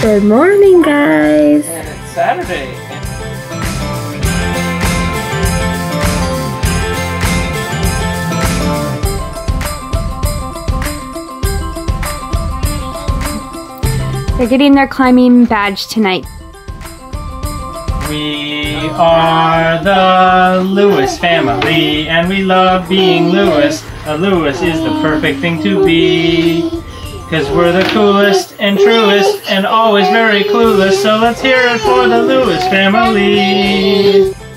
Good morning, guys. And it's Saturday. They're getting their climbing badge tonight. We are the Lewis family, and we love being Lewis. A Lewis is the perfect thing to be. Cause we're the coolest and truest and always very clueless. So let's hear it for the Lewis family.